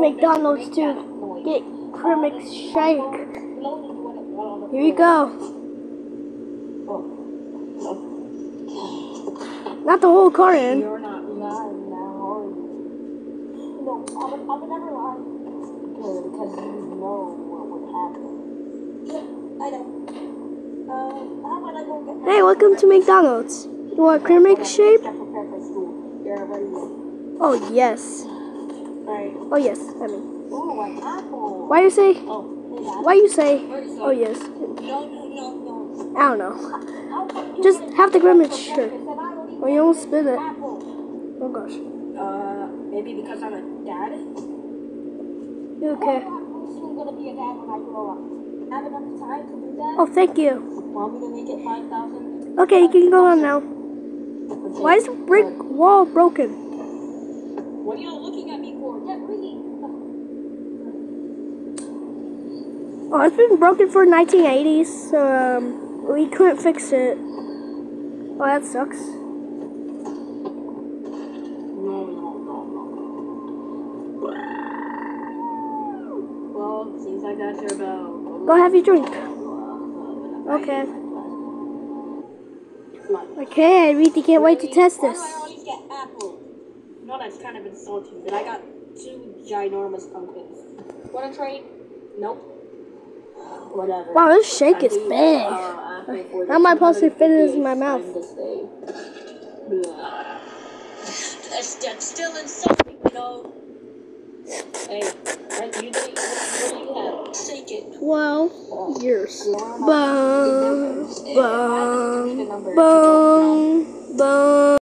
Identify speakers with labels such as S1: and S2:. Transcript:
S1: McDonald's to get Grimace Shake. Here you go. Not the whole carton.
S2: You're not lying now, are you? No, I would, I would never lie. Because you know what would happen. Yeah, I know. Uh, how about I go get my
S1: Hey, welcome to McDonald's. You want Grimace Shake?
S2: Get prepared for school. You're ready.
S1: Oh, yes.
S2: Alright.
S1: Oh, yes. I mean,
S2: Ooh, an apple.
S1: why you say?
S2: Oh.
S1: Why you say? Oh, yes.
S2: No, no, no, no.
S1: I don't know. Just have the
S2: for
S1: shirt.
S2: breakfast and I don't even
S1: Oh, you almost spit it. Oh gosh.
S2: Uh, maybe because I'm a dad?
S1: You okay?
S2: I'm gonna be a dad when I grow up. Have enough time to do that?
S1: Oh, thank you.
S2: Want me to make it 5,000?
S1: Okay, you can go on now. Why is the brick wall broken?
S2: What are you looking at me for? Get ready.
S1: Oh, it's been broken for 1980s, so um, we couldn't fix it. Oh, that sucks.
S2: No, no, no, no. Well, seems like that's your bell.
S1: Go have your drink. Okay. Okay, I really can't wait to test this.
S2: do I always get apple? No, that's kind of insulting. But I got two ginormous pumpkins. Want to trade? Nope. Whatever.
S1: Wow, this shake is
S2: I think,
S1: big.
S2: uh, after for the
S1: How am I supposed to fit it in my mouth?
S2: time to stay. That's, that's still insulting, you know. Hey, right, you do, what do you have? Take it.
S1: 12 years.
S2: Learn how to
S1: Bum,
S2: read the numbers. If I was to read the
S1: bum,
S2: numbers, you don't know.
S1: bum, bum.